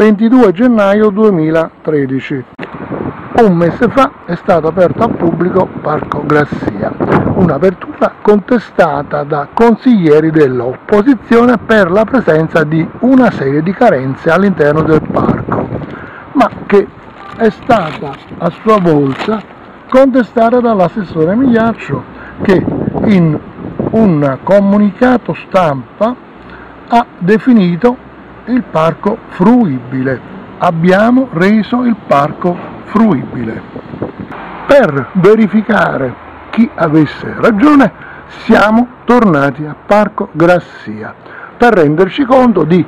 22 gennaio 2013. Un mese fa è stato aperto al pubblico Parco Grassia, un'apertura contestata da consiglieri dell'opposizione per la presenza di una serie di carenze all'interno del parco, ma che è stata a sua volta contestata dall'assessore Migliaccio che in un comunicato stampa ha definito il parco fruibile. Abbiamo reso il parco fruibile. Per verificare chi avesse ragione siamo tornati a Parco Grassia per renderci conto di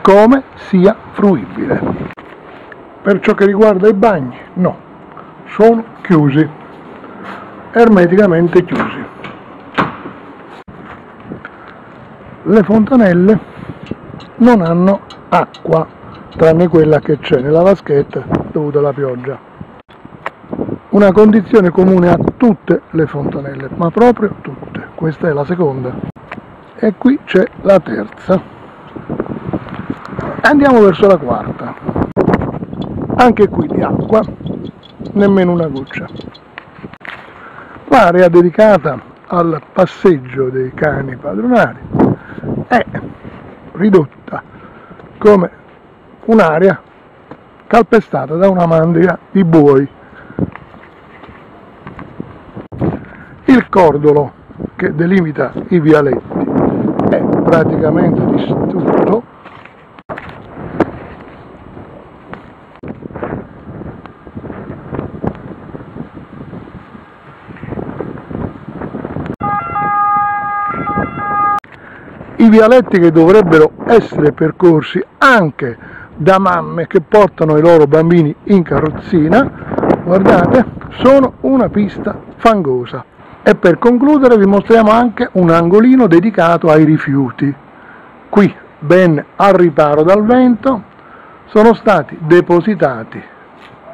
come sia fruibile. Per ciò che riguarda i bagni, no, sono chiusi, ermeticamente chiusi. Le fontanelle non hanno acqua, tranne quella che c'è nella vaschetta dovuta alla pioggia. Una condizione comune a tutte le fontanelle, ma proprio tutte. Questa è la seconda. E qui c'è la terza. Andiamo verso la quarta. Anche qui di acqua, nemmeno una goccia. L'area dedicata al passeggio dei cani padronari è ridotta come un'area calpestata da una mandria di buoi. Il cordolo che delimita i vialetti è praticamente distrutto i vialetti che dovrebbero essere percorsi anche da mamme che portano i loro bambini in carrozzina, guardate, sono una pista fangosa. E per concludere vi mostriamo anche un angolino dedicato ai rifiuti. Qui, ben al riparo dal vento, sono stati depositati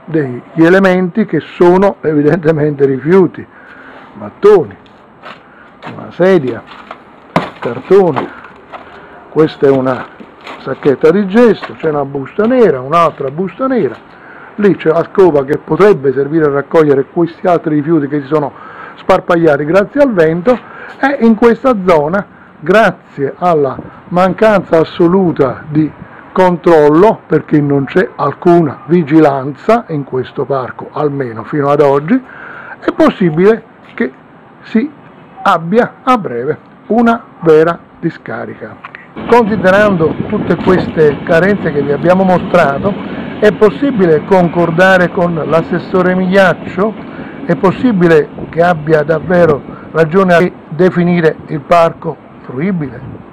degli elementi che sono evidentemente rifiuti, mattoni, una sedia, cartone, questa è una sacchetta di gesto, c'è una busta nera, un'altra busta nera, lì c'è la scopa che potrebbe servire a raccogliere questi altri rifiuti che si sono sparpagliati grazie al vento e in questa zona, grazie alla mancanza assoluta di controllo, perché non c'è alcuna vigilanza in questo parco, almeno fino ad oggi, è possibile che si abbia a breve una vera discarica. Considerando tutte queste carenze che vi abbiamo mostrato, è possibile concordare con l'assessore Migliaccio? È possibile che abbia davvero ragione a definire il parco fruibile?